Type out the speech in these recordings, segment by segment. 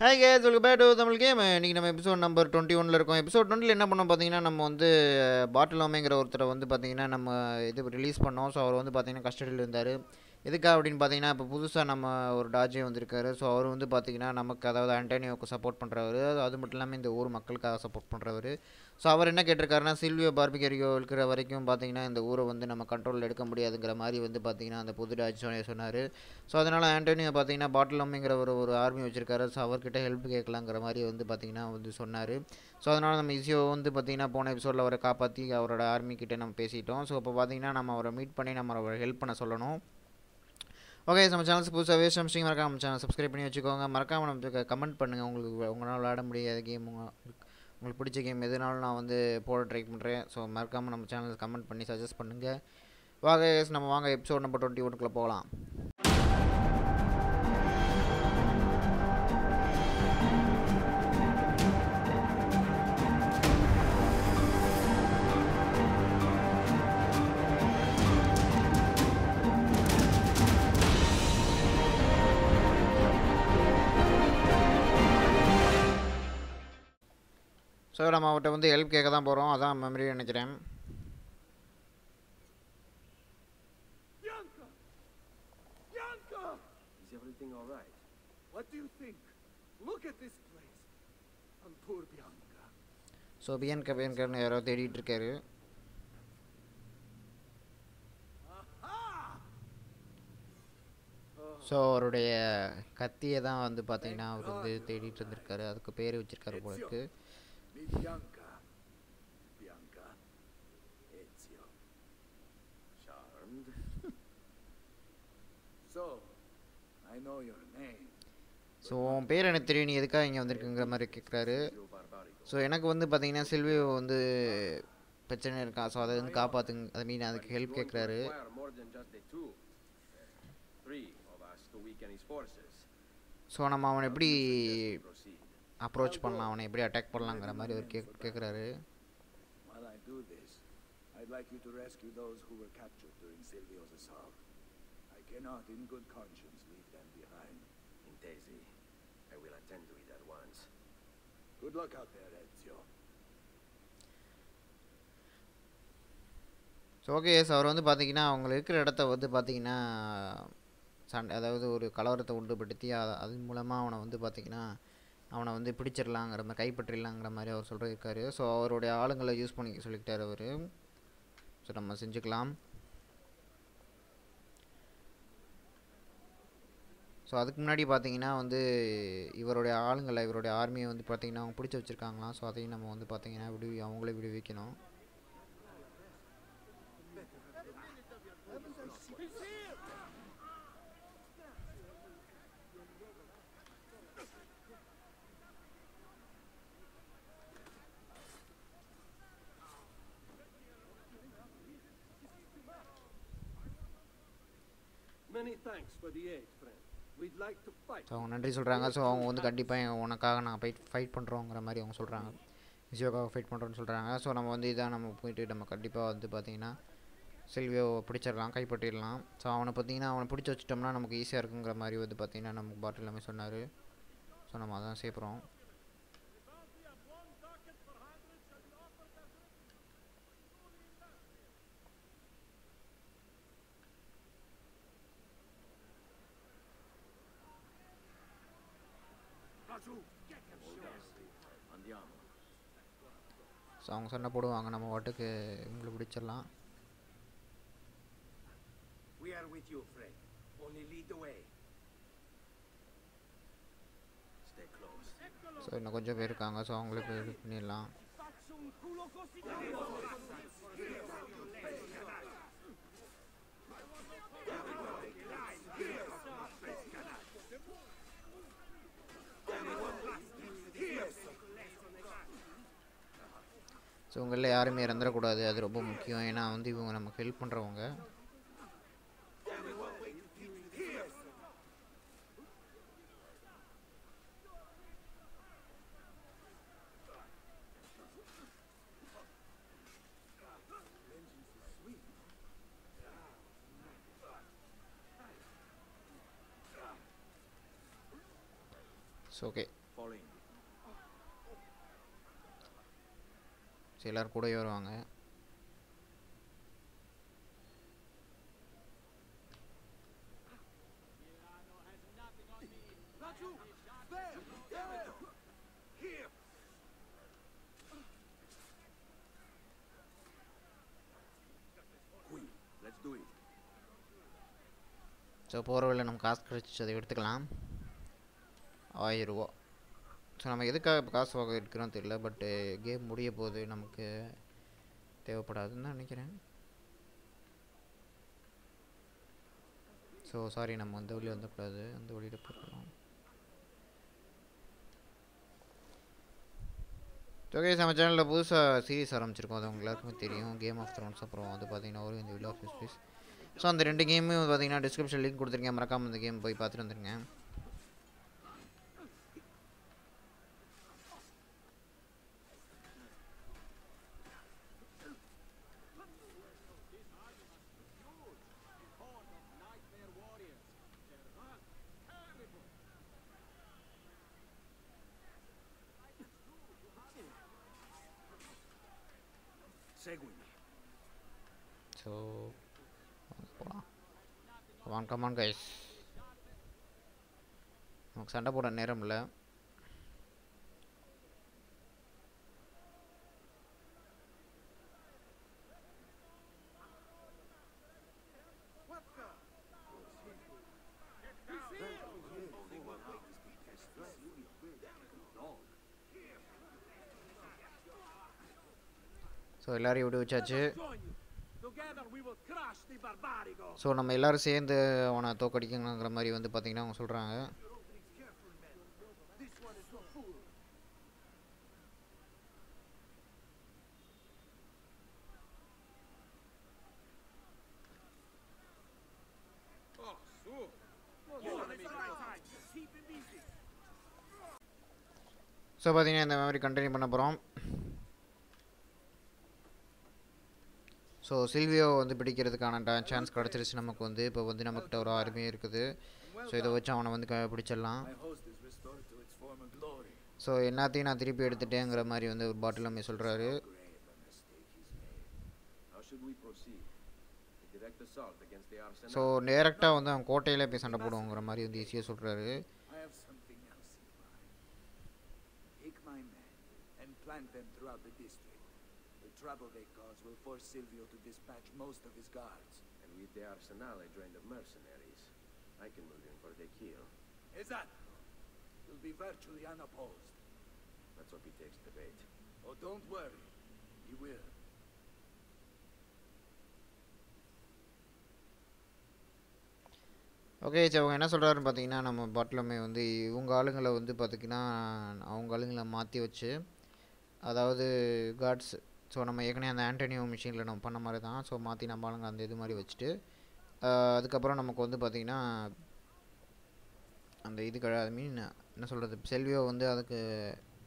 Hi guys welcome back to Tamil game இன்றைக்கி நம்ம episode number twenty ஒனில் இருக்கோம். எபிசோட் டுவெண்ட்டில் என்ன பண்ணோம் பார்த்தீங்கன்னா நம்ம வந்து பாட்டிலோமேங்கிற ஒருத்தரை வந்து பார்த்தீங்கன்னா நம்ம இது ரிலீஸ் பண்ணோம். ஸோ அவர் வந்து பார்த்தீங்கன்னா கஸ்டடியில் இருந்தார். எதுக்காக அப்படின்னு பார்த்தீங்கன்னா இப்போ புதுசாக நம்ம ஒரு டாஜே வந்திருக்காரு. ஸோ அவர் வந்து பார்த்தீங்கன்னா நமக்கு அதாவது ஆண்டனியோவுக்கு சப்போர்ட் பண்ணுறவர் அது மட்டும் இல்லாமல் இந்த ஊர் மக்களுக்காக சப்போர்ட் பண்ணுறவர் ஸோ அவர் என்ன கேட்டிருக்காருன்னா சில்வியோ பார்பிகரியோ இருக்கிற வரைக்கும் பார்த்தீங்கன்னா இந்த ஊரை வந்து நம்ம கண்ட்ரோலில் எடுக்க முடியாதுங்கிற மாதிரி வந்து பார்த்தீங்கன்னா அந்த புது டாஜ் சொன்னார். ஸோ அதனால் ஆண்டனியோ பார்த்தீங்கன்னா பாட்டிலோமிங்கிற ஒரு ஒரு ஆர்மி வச்சிருக்காரு. ஸோ அவர்கிட்ட ஹெல்ப் கேட்கலாங்கிற மாதிரி வந்து பார்த்தீங்கன்னா வந்து சொன்னார். ஸோ அதனால் நம்ம இசியோ வந்து பார்த்தீங்கன்னா போன எபிசோடில் அவரை காப்பாற்றி அவரோட ஆர்மிக்கிட்ட நம்ம பேசிட்டோம். ஸோ இப்போ பார்த்தீங்கன்னா நம்ம அவரை மீட் பண்ணி நம்ம அவரை ஹெல்ப் பண்ண சொல்லணும். ஓகே நம்ம சேனல்ஸ் புதுசாக வேஸ்ட் சம்ஸ்டிங் மறக்காம நம்ம சேனல் சப்ஸ்கிரைப் பண்ணி வச்சுக்கோங்க. மறக்காமல் நம்ம கமெண்ட் பண்ணுங்கள் உங்களுக்கு உங்களால் விளையாட முடியாத கேம் உங்களுக்கு பிடிச்ச கேம் எதுனாலும் நான் வந்து போட ட்ரை பண்ணுறேன் ஸோ மறக்காமல் நம்ம சேனல் கமெண்ட் பண்ணி சஜஸ்ட் பண்ணுங்கள் வாங்க நம்ம வாங்க எபிசோட் நம்பர் டுவெண்ட்டி ஒன்க்குள்ளே போகலாம். ஸோ நம்ம அவர்கிட்ட வந்து ஹெல்ப் கேட்க தான் போகிறோம் அதான் மெமரி நினைக்கிறேன் Bianca! Bianca! Is everything all right? What do you think? Look at this place. And poor Bianca. So PNK பிஎன்கேன்னு யாரோ தேடிட்டு இருக்காரு! ஸோ அவருடைய கத்தியை தான் வந்து பார்த்தீங்கன்னா அவர் வந்து தேடிட்டு இருந்திருக்காரு அதுக்கு பேர் வச்சிருக்காரு போல இருக்கு Mi Bianca. Bianca. Ezio. Charmed? So, I know your name. So உன் பேர் எனக்கு தெரியும் நீ எதுக்காக இங்கே வந்திருக்குங்கிற மாதிரி கேட்குறாரு. ஸோ எனக்கு வந்து பார்த்தீங்கன்னா சில்வியோ வந்து பிரச்சனை இருக்கான் ஸோ அதை வந்து காப்பாற்றுங்க ஐ மீன் அதுக்கு ஹெல்ப் கேட்குறாரு uh. ஸோ நம்ம அவனை எப்படி. அப்ரோச் பண்ணலாம் அவனை எப்படி அட்டாக் பண்ணலாங்கிற மாதிரி அவர் கேக் கேட்குறாரு While I do this, I'd like you to rescue those who were captured during Silvio's assault. I cannot, in good conscience, leave them behind. Intesi. I will attend to it at once. Good luck out there, Ezio. So okay yes அவர் வந்து பார்த்தீங்கன்னா அவங்க இருக்கிற இடத்த வந்து பார்த்தீங்கன்னா சண்டை அதாவது ஒரு கலவரத்தை உண்டுபடுத்தி அதன் மூலமாக அவனை வந்து பார்த்தீங்கன்னா அவனை வந்து பிடிச்சிடலாங்கிற மாதிரி கைப்பற்றிடலாங்கிற மாதிரி அவர் சொல்லியிருக்காரு. ஸோ அவருடைய ஆளுங்களை யூஸ் பண்ணிக்க சொல்லிக்கிட்டார் அவர். ஸோ நம்ம செஞ்சுக்கலாம். ஸோ அதுக்கு முன்னாடி பார்த்தீங்கன்னா வந்து இவருடைய ஆளுங்களை இவருடைய ஆர்மியை வந்து பார்த்தீங்கன்னா அவங்க பிடிச்சி வச்சுருக்காங்களாம் ஸோ அதையும் நம்ம வந்து பார்த்தீங்கன்னா விடுவி அவங்களே விடுவிக்கணும் Many thanks for the aid, friend. We'd like to fight. So அவங்க நன்றி சொல்கிறாங்க ஸோ அவங்க வந்து கண்டிப்பாக உனக்காக நாங்கள் ஃபைட் ஃபைட் பண்ணுறோங்கிற மாதிரி அவங்க சொல்கிறாங்க இசியோக்காக ஃபைட் பண்ணுறோன்னு சொல்கிறாங்க ஸோ நம்ம வந்து இதான் நம்ம போயிட்டு நம்ம கண்டிப்பாக வந்து பார்த்தீங்கன்னா செல்வியோ பிடிச்சிடலாம் கைப்பற்றிடலாம். ஸோ அவனை பார்த்தீங்கன்னா அவனை பிடிச்சி வச்சிட்டோம்னா நமக்கு ஈஸியாக இருக்குங்கிற மாதிரி வந்து பார்த்திங்கன்னா நமக்கு பாட்டில் எல்லாமே சொன்னார். ஸோ நம்ம அதான் சேர்ப்புறோம் ஸோ அவங்க சண்டை போடுவாங்க நம்ம வாட்டுக்கு இவங்களை பிடிச்சிடலாம் We are with you, friend. Only lead the way. Stay close. So இன்னும் கொஞ்சம் பேர் இருக்காங்க ஸோ அவங்களே போய் இது பண்ணிடலாம் ஸோ உங்களில் யாருமே இறந்துடக்கூடாது. அது ரொம்ப முக்கியம். ஏன்னா வந்து இவங்க நமக்கு ஹெல்ப் பண்ணுறவங்க ஸோ ஓகே in. சரி எல்லோரும் கூடவே வருவாங்க Raju! There! There! Here! Queen, சிலர் கூடயே வருவாங்க. ஸோ போகிற வழியில் நம்ம காசு கிடச்சி அதை எடுத்துக்கலாம். ஆயிரம் ரூபா. ஸோ நம்ம எதுக்காக இப்போ காசு வாங்க எடுக்கிறோம் தெரியல பட்டு கேம் முடிய போது நமக்கு தேவைப்படாதுன்னு தான் நினைக்கிறேன். ஸோ சாரி நம்ம அந்த வழியில் வந்தக்கூடாது. அந்த வழியில் போகலாம். ஓகே நம்ம சேனலில் புதுசாக சீரிஸ் ஆரம்பிச்சிருக்கோம். அது உங்களுக்கு எல்லாருக்குமே தெரியும். கேம் ஆஃப் த்ரோன்ஸ் அப்புறம் வந்து பார்த்தீங்கன்னா ஒரு இந்த வில் ஆஃப் ஸ்பீஸ் ஸோ அந்த ரெண்டு கேமும் பார்த்தீங்கன்னா டிஸ்கிரிப்ஷன் லிங்க் கொடுத்துருக்கேன். மறக்காமல் அந்த கேம் போய் பார்த்துட்டு வந்துருங்க. Seguimi. So, come on, come on, guys. நமக்கு சண்டை போட நேரம் இல்லை ஸோ எல்லாரையும் விட்டு வச்சாச்சு. ஸோ நம்ம எல்லாரும் சேர்ந்து அவனை தோக்கடிக்கணுங்கிற மாதிரி வந்து பார்த்தீங்கன்னா அவங்க சொல்கிறாங்க. ஸோ பார்த்தீங்கன்னா இந்த மாதிரி கண்டினியூ பண்ண போகிறோம் ஸோ சில்வியோ வந்து பிடிக்கிறதுக்கான சான்ஸ் கிடச்சிருச்சு நமக்கு வந்து இப்போ வந்து நம்மக்கிட்ட ஒரு ஆர்மியும் இருக்குது ஸோ இதை வச்சு அவனை வந்து க பிடிச்சிடலாம் ஸோ எல்லாத்தையும் நான் திருப்பி எடுத்துட்டேங்கிற மாதிரி வந்து ஒரு பாட்டில் அம்மை சொல்கிறாரு ஸோ டேரெக்டாக வந்து அவன் கோட்டையில் போய் சண்டை போடுவோங்கிற மாதிரி வந்து ஈஸியாக சொல்கிறாரு plant them throughout the district. The trouble they cause will force Silvio to dispatch most of his guards. And with the arsenal, I joined the mercenaries. I can move in for the kill. Esatto. You'll be virtually unopposed. Let's hope he takes the bait. Oh, don't worry. He will. Okay சரி அவங்க என்ன சொல்கிறாருன்னு பார்த்தீங்கன்னா நம்ம பாட்டிலமே வந்து இவங்க ஆளுங்களை வந்து பார்த்திங்கன்னா அவங்க ஆளுங்களை மாற்றி வச்சு அதாவது காட்ஸ் ஸோ நம்ம ஏற்கனவே அந்த ஆண்டனியோ மிஷினில் நம்ம பண்ண மாதிரி தான். ஸோ மாற்றி நம்ம ஆளுங்க அந்த இது மாதிரி வச்சுட்டு அதுக்கப்புறம் நமக்கு வந்து பார்த்திங்கன்னா அந்த இது ஐ மீன் என்ன சொல்கிறது செல்வியோ வந்து அதுக்கு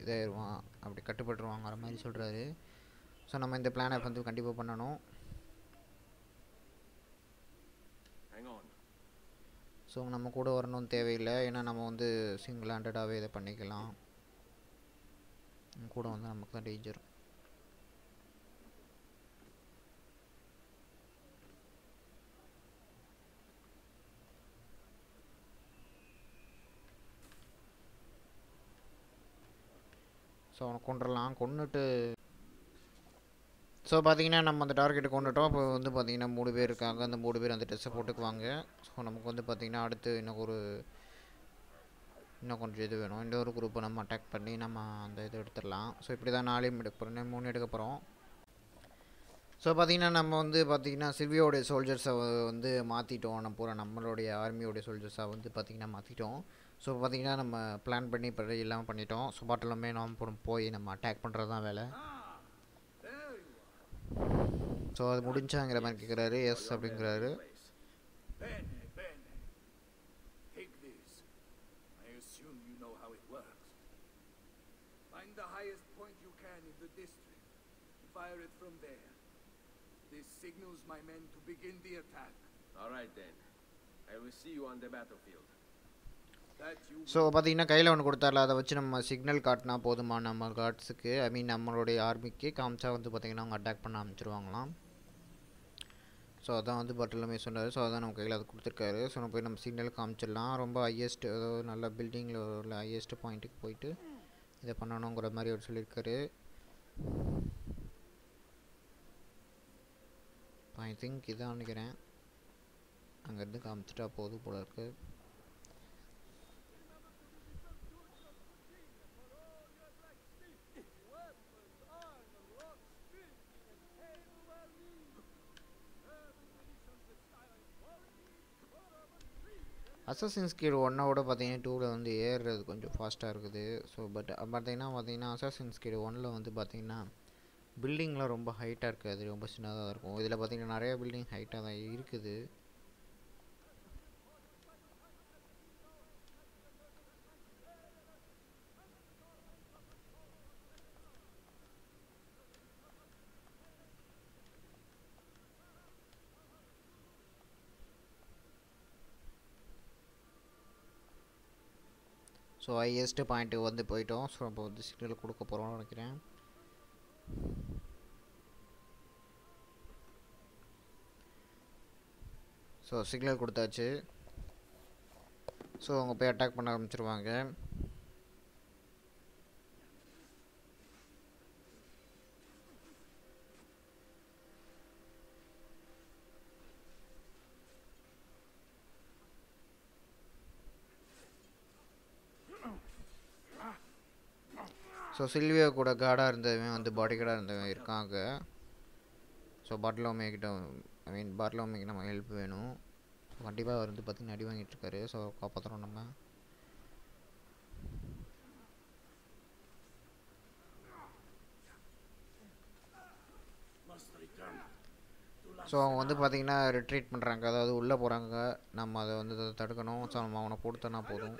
இதாயிருவான். அப்படி கட்டுப்பட்டுருவாங்கிற மாதிரி சொல்கிறாரு ஸோ நம்ம இந்த பிளானை வந்து கண்டிப்பாக பண்ணணும். ஸோ நம்ம கூட வரணும்னு தேவையில்லை. ஏன்னா நம்ம வந்து சிங்கிள் ஹேண்டடாகவே இதை பண்ணிக்கலாம். கூட வந்து நமக்கு தான் டேஞ்சர் ஸோ அவனை கொண்டுடலாம் கொண்டுட்டு ஸோ பார்த்தீங்கன்னா நம்ம அந்த டார்கெட்டை கொண்டுட்டோம். இப்போ வந்து பார்த்தீங்கன்னா மூணு பேர் இருக்காங்க. அந்த மூணு பேர் அந்த ட்ரெஸ்ஸை போட்டுக்குவாங்க. ஸோ நமக்கு வந்து பார்த்தீங்கன்னா அடுத்து இன்னும் ஒரு இன்னும் கொஞ்சம் இது வேணும். இன்னொரு குரூப்பை நம்ம அட்டாக் பண்ணி நம்ம அந்த இது எடுத்துடலாம். ஸோ இப்படி தான் நாளையும் எடுக்க போகிறோம் மூணு எடுக்க போகிறோம் ஸோ பார்த்தீங்கன்னா நம்ம வந்து பார்த்தீங்கன்னா சில்வியோடைய சோல்ஜர்ஸை வந்து மாற்றிட்டோம் நம்ம பூரா நம்மளுடைய ஆர்மியோடைய சோல்ஜர்ஸை வந்து பார்த்திங்கன்னா மாற்றிட்டோம் ஸோ பார்த்தீங்கன்னா நம்ம பிளான் பண்ணி இப்போ எல்லாம் பண்ணிட்டோம் ஸோ பாட்டிலுமே அப்புறம் போய் நம்ம அட்டாக் பண்ணுறது தான் வேலை Ah. ஸோ அது முடிஞ்சாங்கிற மாதிரி கேட்குறாரு எஸ் அப்படிங்கிறாரு Place. Bene, bene. Take this. I assume you know how it works. Find the highest point you can in the district. Fire it from there. This signals my men to begin the attack. All right then. I will see you on the battlefield. So பார்த்தீங்கன்னா கையில் ஒன்று கொடுத்தால அதை வச்சு நம்ம signal காட்டினா போதுமா? நம்ம கார்ட்ஸுக்கு ஐ மீன் நம்மளுடைய ஆர்மிக்கு காமிச்சா வந்து பார்த்தீங்கன்னா அவங்க அட்டாக் பண்ண ஆரம்பிச்சிருவாங்களாம். ஸோ அதான் வந்து பட்டலுமே சொன்னார். ஸோ அதான் நம்ம கையில் அதை கொடுத்துருக்காரு. ஸோ நம்ம போய் நம்ம சிக்னல் காமிச்சிடலாம். ரொம்ப ஹையஸ்ட் அதாவது நல்ல பில்டிங்கில் உள்ள ஹையஸ்ட் பாயிண்ட்டுக்கு போயிட்டு இதை பண்ணணுங்கிற மாதிரி அவர் சொல்லியிருக்காரு. ஐ திங்க் இதான் நினைக்கிறேன். அங்கேருந்து காமிச்சிட்டா போதும் போல இருக்குது அசசின்ஸ் கீடு ஒன்னோட பார்த்தீங்கன்னா டூவில் வந்து ஏறுறது கொஞ்சம் ஃபாஸ்ட்டாக இருக்குது. ஸோ பட் பார்த்தீங்கன்னா பார்த்தீங்கன்னா அசசின்ஸ் ஸ்கீடு ஒன்னில் வந்து பார்த்தீங்கன்னா பில்டிங்லாம் ரொம்ப ஹைட்டாக இருக்காது. ரொம்ப சின்னதாக இருக்கும். இதில் பார்த்தீங்கன்னா நிறைய பில்டிங் ஹைட்டாக தான் இருக்குது. ஸோ ஹையஸ்ட் பாயிண்ட்டு வந்து போயிட்டோம். ஸோ நம்ம வந்து சிக்னல் கொடுக்க போகிறோம்னு நினைக்கிறேன். ஸோ சிக்னல் கொடுத்தாச்சு. ஸோ அவங்க போய் அட்டாக் பண்ண ஆரம்பிச்சிருவாங்க. ஸோ சில்வியா கூட கார்டாக இருந்தவன் வந்து பாடி கார்டாக இருந்தவன் இருக்காங்க. ஸோ பாட்டிலோமே கிட்ட ஐ மீன் பாட்டிலோமேக்கு நம்ம ஹெல்ப் வேணும். கண்டிப்பாக அவர் வந்து பார்த்திங்கன்னா அடி வாங்கிட்டுருக்காரு ஸோ காப்பாற்றுறோம் நம்ம. ஸோ அவங்க வந்து பார்த்திங்கன்னா ரிட்ரீட் பண்ணுறாங்க அதாவது உள்ளே போகிறாங்க நம்ம அதை வந்து தடுக்கணும். ஸோ நம்ம அவனை கொடுத்தனா போதும்.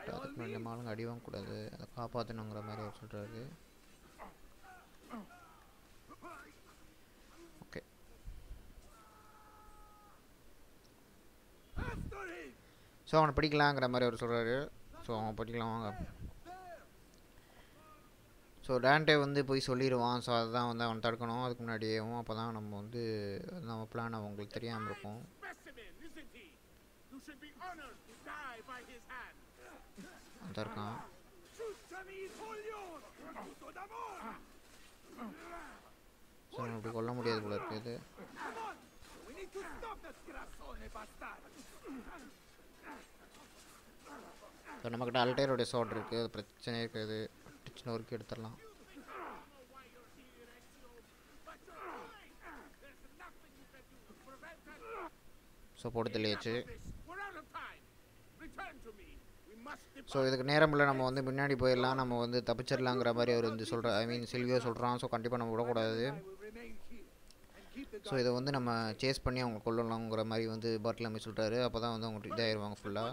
Ezio. Care for அதுக்கு அடி வாங்கக்கூடாது அதை காப்பாற்றணுங்கிற மாதிரி அவர் சொல்கிறாரு ஓகே. ஸோ அவனை பிடிக்கலாங்கிற மாதிரி அவர் சொல்கிறாரு ஸோ அவன் பிடிக்கலாம் வாங்க. ஸோ டேண்டே வந்து போய் சொல்லிடுவான். ஸோ அதுதான் வந்து அவன் தடுக்கணும். அதுக்கு முன்னாடியேவும் அப்போ தான் நம்ம வந்து நம்ம பிளான் அவங்களுக்கு தெரியாமல் இருக்கும். You should be honored to die by his hand. தான் இருக்கான். Scusami, இப்படி கொல்ல முடியாது போல இருக்குது Come on! ஸோ நம்மக்கிட்ட அல்டேரோடைய சோட் இருக்குது அது பிரச்சனை இருக்காது. பிரச்சனை ஒர்க்கு எடுத்துடலாம். ஸோ போட்டு தெளியாச்சு We're out of time! Return to me! We must so இதுக்கு நேரம் இல்லை நம்ம வந்து முன்னாடி போயிடலாம். நம்ம வந்து தப்பிச்சிடலாங்கிற மாதிரி அவர் வந்து சொல்கிற ஐ மீன் சில்வியோ சொல்கிறான் ஸோ கண்டிப்பாக நம்ம விடக்கூடாது. ஸோ இதை வந்து நம்ம சேஸ் பண்ணி அவங்க கொள்ளலாங்கிற மாதிரி வந்து பாட்டில் அம்மை சொல்கிறாரு அப்போ தான் வந்து அவங்க இதாகிடுவாங்க ஃபுல்லாக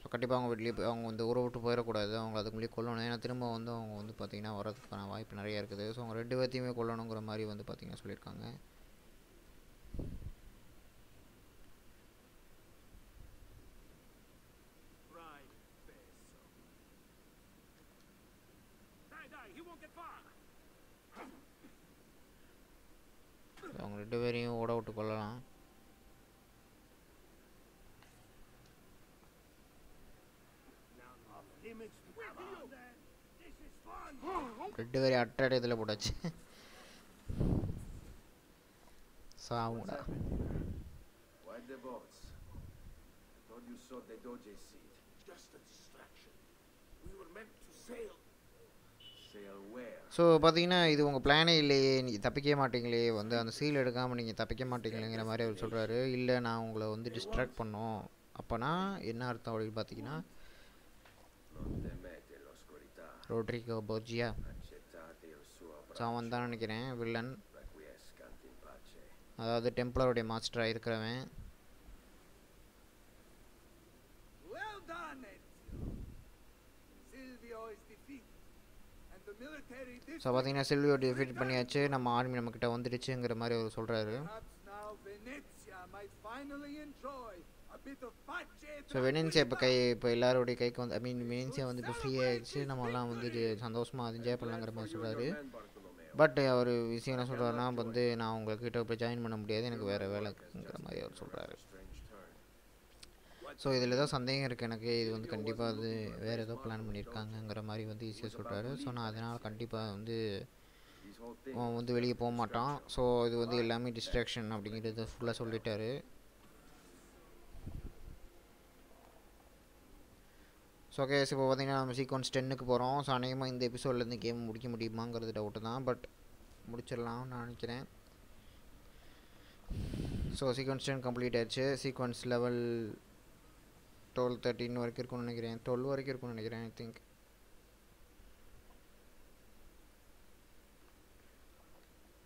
ஸோ கண்டிப்பாக அவங்க வெளியே போய் அவங்க வந்து ஊரை விட்டு போயிடக்கூடாது. அவங்க அதுக்கு முன்னாடி கொல்லணும். ஏன்னா திரும்ப வந்து அவங்க வந்து பார்த்திங்கன்னா வரதுக்கான வாய்ப்பு நிறைய இருக்குது. ஸோ அவங்க ரெண்டு பேர்த்தையுமே கொல்லணுங்கிற மாதிரி வந்து பார்த்திங்கன்னா சொல்லியிருக்காங்க Right, Beso. Die, die! He won't get far! So அவங்க ரெண்டு பேரையும் ஓட விட்டு கொள்ளலாம் ரெண்டு பேரையும் அட்டை இதில் போட்டாச்சு சாவுடா the boats? I thought you saw the Doge seat. Just a distraction. We were meant to sail. So பார்த்தீங்கன்னா இது உங்கள் பிளானே இல்லையே நீங்கள் தப்பிக்க மாட்டீங்களே வந்து அந்த சீல் எடுக்காமல் நீங்கள் தப்பிக்க மாட்டீங்களேங்கிற மாதிரி அவர் சொல்கிறாரு இல்லை நான் உங்களை வந்து டிஸ்ட்ராக்ட் பண்ணோம். அப்போனா என்ன அர்த்தம் அப்படின்னு பார்த்தீங்கன்னா ரோட்ரிகோ போர்ஜியா Accettate ஸோ அவன் தான் நினைக்கிறேன் வில்லன் அதாவது டெம்ப்ளருடைய மாஸ்டராக இருக்கிறவன். Silvio is defeated. ஸோ பார்த்தீங்கன்னா சில்வியோ டிஃபீட் பண்ணியாச்சு. நம்ம ஆர்மி நம்மக்கிட்ட வந்துடுச்சுங்கிற மாதிரி அவர் சொல்கிறாரு ஸோ வெனின்சியா இப்போ கை இப்போ எல்லாருடைய கைக்கு வந்து ஐ மீன் வெனின்சியா வந்து இப்போ ஃப்ரீ ஆயிடுச்சு நம்மலாம் வந்து சந்தோஷமாக என்ஜாய் பண்ணலாங்கிற மாதிரி சொல்கிறாரு பட் அவர் விஷயம் என்ன சொல்கிறாருன்னா வந்து நான் உங்கள்கிட்ட இப்போ ஜாயின் பண்ண முடியாது. எனக்கு வேறு வேலைங்கிற மாதிரி அவர் சொல்கிறாரு ஸோ இதில் ஏதோ சந்தேகம் இருக்குது எனக்கு இது வந்து கண்டிப்பாக அது வேறு ஏதோ பிளான் பண்ணியிருக்காங்கங்கிற மாதிரி வந்து ஈஸியாக சொல்கிறாரு ஸோ நான் அதனால் கண்டிப்பாக வந்து அவன் வந்து வெளியே போக மாட்டான். ஸோ இது வந்து எல்லாமே டிஸ்ட்ராக்ஷன் அப்படிங்கிறது ஃபுல்லாக சொல்லிட்டாரு. ஸோ ஓகே இப்போ பார்த்தீங்கன்னா நம்ம சீக்வன்ஸ் டென்னுக்கு போகிறோம் ஸோ அநேகமாக இந்த எபிசோட்லேருந்து கேம் முடிக்க முடியுமாங்கிறது டவுட்டு தான். பட் முடிச்சிடலாம் நான் நினைக்கிறேன். ஸோ சீக்வன்ஸ் டென் கம்ப்ளீட் ஆயிடுச்சு. சீக்வன்ஸ் லெவல் டுவெல் தேர்ட்டின் வரைக்கும் இருக்கும்னு நினைக்கிறேன். டுவெல் வரைக்கும் இருக்கும்னு நினைக்கிறேன் I think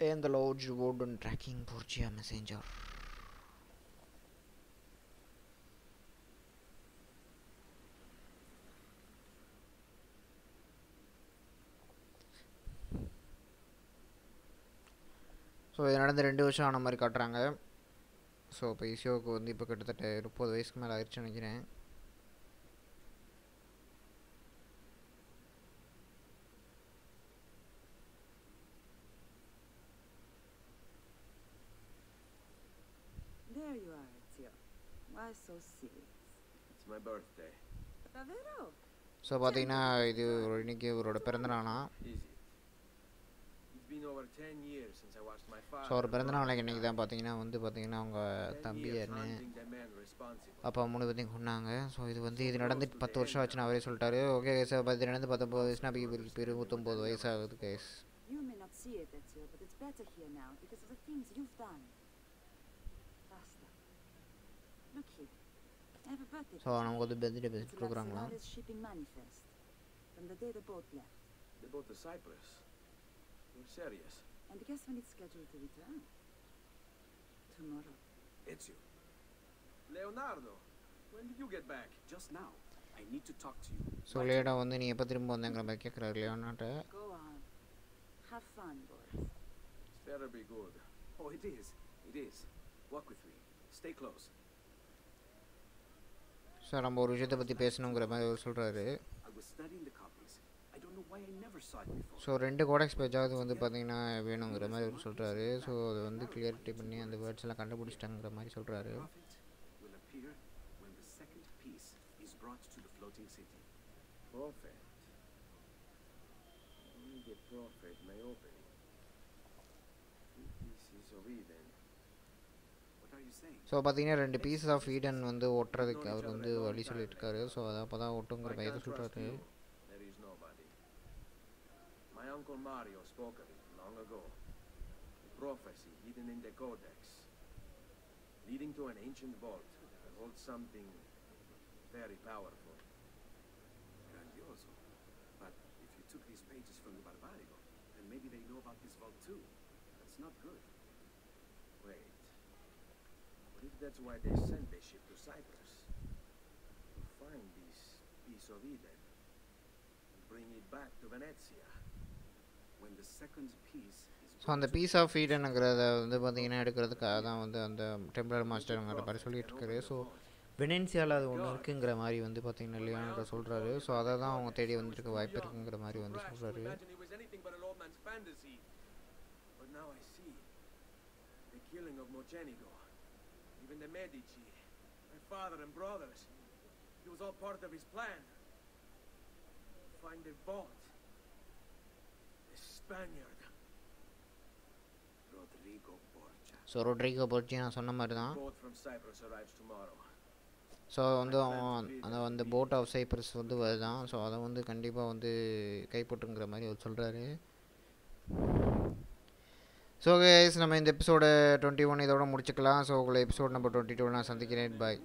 and the Lodge and tracking Borgia Messenger. So இது நடந்து ரெண்டு வருஷம் ஆன மாதிரி காட்டுறாங்க. ஸோ இப்போ இசியோவுக்கு வந்து இப்போ கிட்டத்தட்ட முப்பது வயசுக்கு மேலே ஆயிடுச்சுன்னு நினைக்கிறேன் There you are, Ezio. Why so serious? It's my birthday. Davvero? So பார்த்தீங்கன்னா இது ஒரு இன்னைக்கு இவரோட பிறந்த நாளா Is it? It's been over 10 years since I watched my father. So அவர் பிறந்த and நாள் brother இன்னைக்கு தான் பார்த்தீங்கன்னா வந்து பார்த்தீங்கன்னா அவங்க 10 தம்பி responsible. அப்பா மூணு பேர்த்தையும் கொண்டாங்க ஸோ இது வந்து இது நடந்து பத்து வருஷம் ஆச்சுன்னு அவரே சொல்லிட்டாரு ஓகே சார் பத்து நடந்து பத்தொம்பது வயசுனா இப்போ இவருக்கு இருபத்தொம்போது வயசு ஆகுது guys You may not see it, Ezio, but it's better here now because of the things you've done. So I'm going to be bed bed program lah. From the day the boat left. The boat to Cyprus. You're serious. And guess when it's scheduled to return? Tomorrow. It's you. Leonardo, when did you get back? Just now. I need to talk to you. So later on the near Patrim Bonangra back here, Leonardo. Go on. Have fun, boys. It's better be good. Oh, it is. It is. Walk with me. Stay close. Sir நம்ம ஒரு விஷயத்தை பற்றி பேசணுங்கிற மாதிரி அவர் சொல்கிறாரு so ரெண்டு codex பேஜாவது வந்து பார்த்தீங்கன்னா வேணுங்கிற மாதிரி அவர் சொல்கிறாரு ஸோ அதை வந்து கிளியரிட்டி பண்ணி அந்த வேர்ட்ஸ் எல்லாம் கண்டுபிடிச்சிட்டாங்கிற மாதிரி சொல்கிறாரு prophet may open. This is of What are you saying? So பார்த்தீங்கன்னா ரெண்டு பீஸ் ஆஃப் ஈடன் வந்து ஒட்டுறதுக்கு அவர் வந்து வழி சொல்லிட்டு இருக்காரு ஸோ அதை அப்போ தான் ஒட்டுங்கிற trust சொல்கிறாரு. My uncle Mario spoke of it long ago. A prophecy hidden in the Codex, leading to an ancient vault that holds something very powerful. Grandioso. But if you took these pages from the Barbarigo, then maybe they know about this vault too. That's not good. If that's why they sent the ship to Cyprus? To find this piece of Eden and bring it back to Venezia. When the second piece so அந்த piece of ஈடனுங்கிறத வந்து பார்த்தீங்கன்னா எடுக்கிறதுக்காக தான் வந்து அந்த டெம்பிளர் மாஸ்டருங்கிற மாதிரி சொல்லிட்டு இருக்காரு ஸோ வெனென்சியாவில் அது ஒன்று இருக்குங்கிற மாதிரி வந்து பார்த்தீங்கன்னா லியோனாட்ட சொல்கிறாரு ஸோ அதை தான் அவங்க தேடி வந்துருக்க வாய்ப்பு இருக்குங்கிற மாதிரி வந்து சொல்கிறாரு. But now I see. The killing of Mocenigo. Even the Medici. My father and brothers. It was all part of his plan. Find the vault. The Spaniard. Rodrigo Borgia. Rodrigo போச்சு நான் சொன்ன மாதிரி தான் Boat from Cyprus arrives tomorrow. So வந்து அவன் அந்த அந்த boat of Cyprus வந்து வருதான் ஸோ அதை வந்து கண்டிப்பாக வந்து கைப்பற்றுங்கிற மாதிரி அவர் சொல்கிறாரு ஸோ கேஸ் நம்ம இந்த எபிசோடு டுவெண்ட்டி ஒன் இதோட முடிச்சுக்கலாம். ஸோ உங்களை எபிசோட் நம்பர் டுவெண்ட்டி டூ நான் சந்திக்கிறேன். பாய்